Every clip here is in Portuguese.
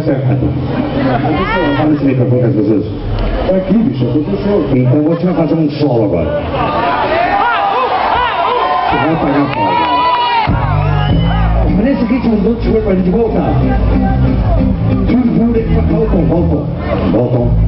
você é pecador. Fala esse microfone com as pessoas. Tá aqui, bicho, aconteceu. Então vou te fazer um solo agora. Você vai pagar pau. Nesse ritmo do outro chegou pra gente voltar. Tudo voltam, voltam, voltam.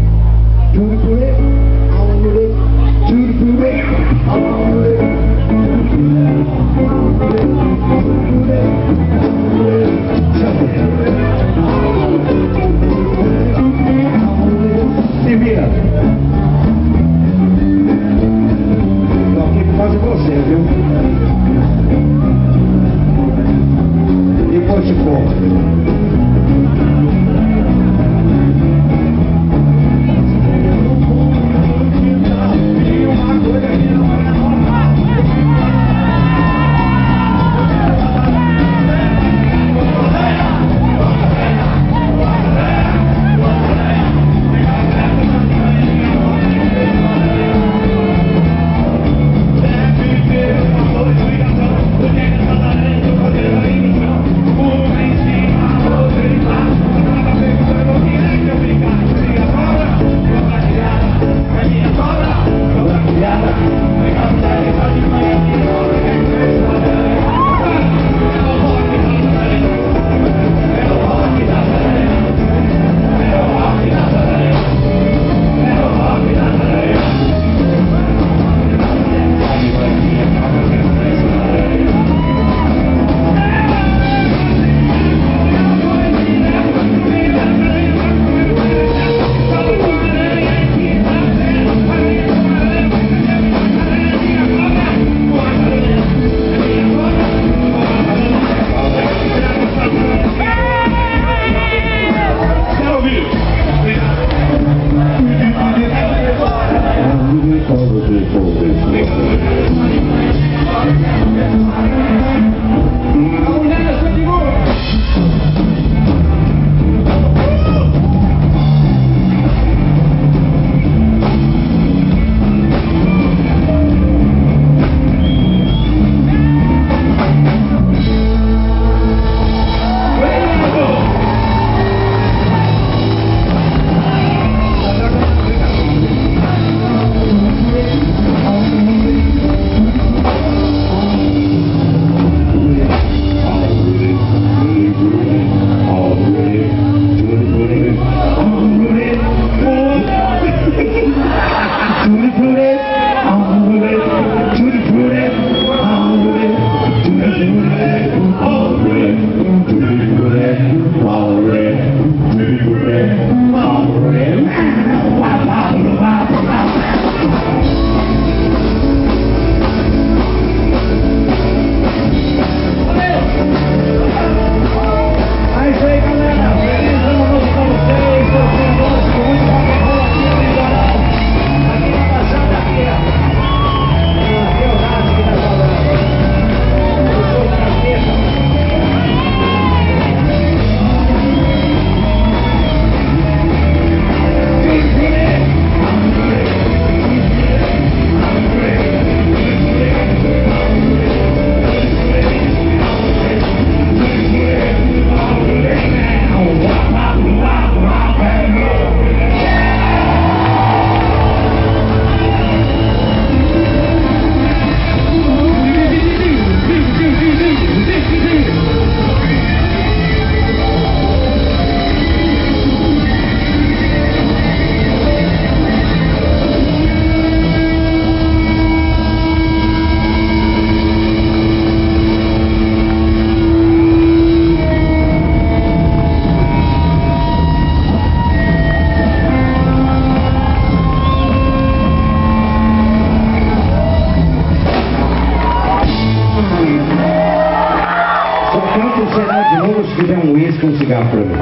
quanto será de novo se tiver um uísque e um cigarro pra mim.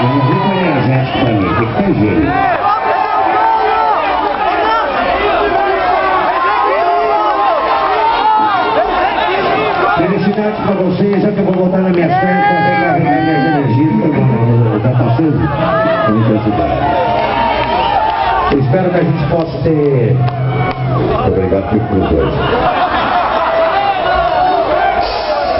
E um rico energético pra mim, tem que ter jeito. Felicidades pra vocês, já que eu vou voltar nas minhas férias pra as minhas energias da Tassese. Muito Espero que a gente possa ter... Muito obrigado por tudo.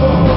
Yeah.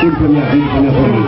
siempre me